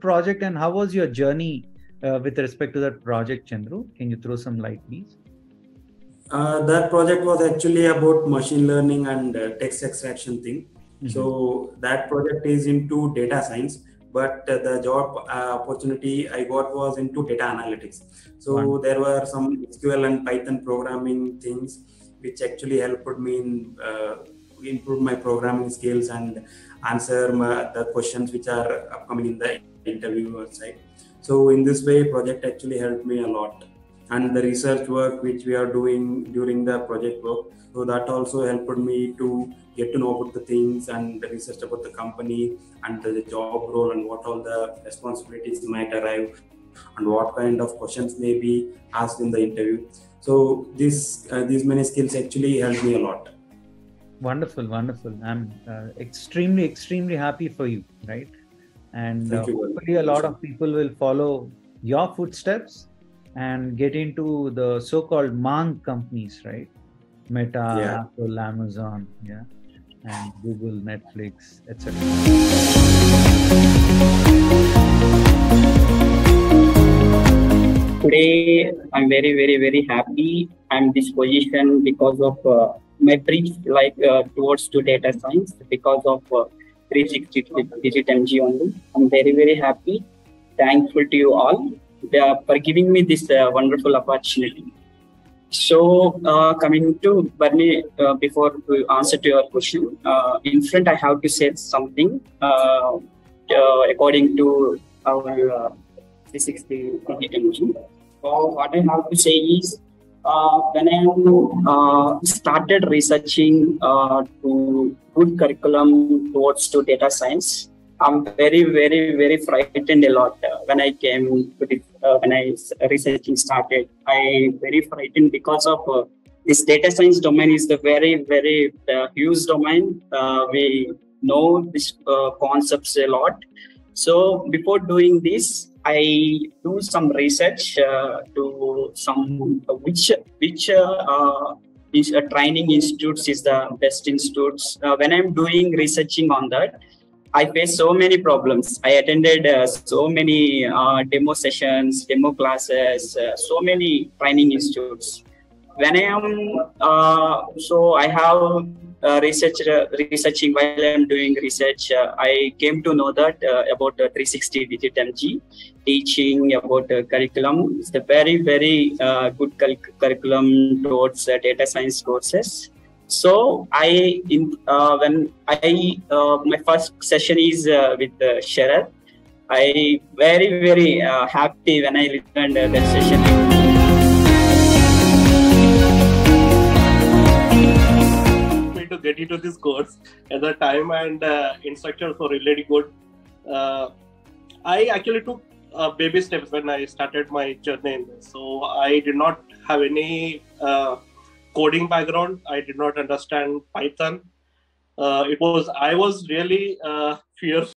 project and how was your journey uh, with respect to that project, Chandru? Can you throw some light, please? Uh, that project was actually about machine learning and uh, text extraction thing. Mm-hmm. So that project is into data science, but uh, the job uh, opportunity I got was into data analytics. So there were some SQL and Python programming things which actually helped me in uh, improve my programming skills and answer my, the questions which are upcoming in the interview side. So in this way, project actually helped me a lot. And the research work which we are doing during the project work so that also helped me to get to know about the things and the research about the company and the job role and what all the responsibilities might arrive and what kind of questions may be asked in the interview. So this uh, these many skills actually helped me a lot. Wonderful wonderful. I'm uh, extremely extremely happy for you right and uh, hopefully a lot of people will follow your footsteps and get into the so-called MAANG companies right? Meta yeah. apple amazon yeah and google netflix etc today i'm very very very happy i'm this position because of uh, my bridge like uh, towards to data science because of uh, 360DigiTMG only i'm very very happy thankful to you all uh, for giving me this uh, wonderful opportunity. So, uh, coming to Bernie, uh, before to answer to your question, uh, in front I have to say something uh, according to our 360 energy. So, what I have to say is, when I started researching to good curriculum towards to data science, I'm very, very, very frightened a lot uh, when I came to the, uh, when I researching started. I very frightened because of uh, this data science domain is the very, very uh, huge domain. Uh, we know these uh, concepts a lot. So before doing this, I do some research to some which which is, training institutes is the best institutes. when I'm doing researching on that, I faced so many problems. I attended uh, so many uh, demo sessions, demo classes, uh, so many training institutes. When I am, uh, so I have uh, research, uh, researching while I am doing research, I came to know that about 360DigiTMG, teaching about curriculum. It's a very, very good curriculum towards data science courses so I, in uh, when I uh, my first session is uh, with uh. I very very uh, happy when I returned uh, that session. Get into this course at the time and uh, instructors were really good. Uh, I actually took uh, baby steps when I started my journey in this. So I did not have any uh, coding background. I did not understand Python. Uh, it was I was really uh, fearful